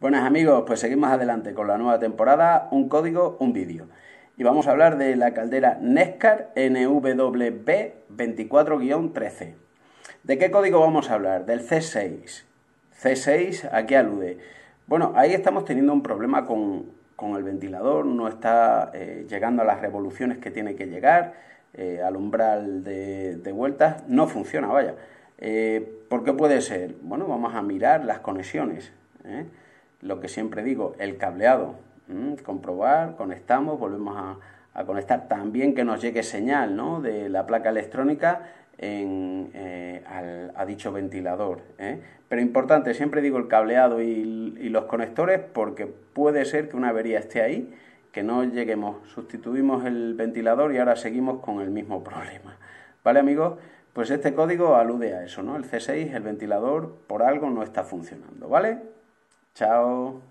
Buenas amigos, pues seguimos adelante con la nueva temporada, un código, un vídeo. Y vamos a hablar de la caldera Nescar NWB24-13. ¿De qué código vamos a hablar? Del C6. C6, ¿a qué alude? Bueno, ahí estamos teniendo un problema con, el ventilador, no está eh, llegando a las revoluciones que tiene que llegar, eh, al umbral de, vueltas, no funciona, vaya. Eh, ¿Por qué puede ser? Bueno, vamos a mirar las conexiones. Lo que siempre digo, el cableado. Comprobar, conectamos, volvemos a, conectar. También que nos llegue señal ¿no? de la placa electrónica en, eh, a dicho ventilador. ¿eh? Pero importante, siempre digo el cableado y, los conectores porque puede ser que una avería esté ahí, que no lleguemos, sustituimos el ventilador y ahora seguimos con el mismo problema. ¿Vale amigos? Pues este código alude a eso, ¿no? El C6, el ventilador, por algo no está funcionando, ¿vale? Chao.